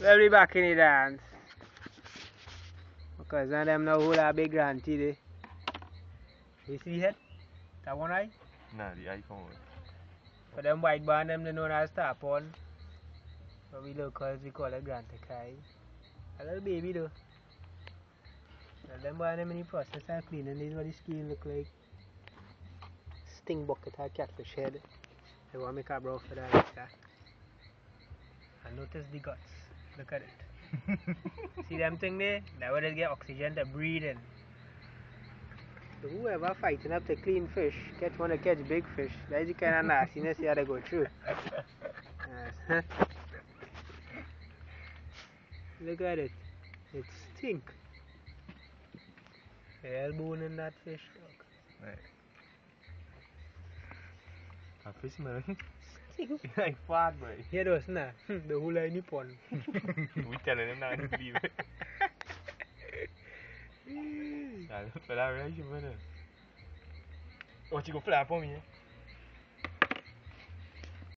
Well, we back in the dance. Because of them know who that big grand today. You see it? That one eye? Nah, the iPhone. For them white band, them they know that tarpon. But we locals, we call it Grand Kai. A little baby though. And them boy, them in the process of cleaning, this is what the skin look like. Sting bucket or catfish head. They want me to make a brow for that later. The guts. Look at it. See them thing there? That way they get oxygen to breathe in. So whoever fighting up to clean fish, catch want to catch big fish. That is the kind of nastiness you have to go through. Yes. Look at it. It stink. Hell in that fish, dog. Right. A fish man. Stink. like fat, bro. Here those nah. The whole line in pond. we telling him not to believe it. Nah, for that reaction, man. What you go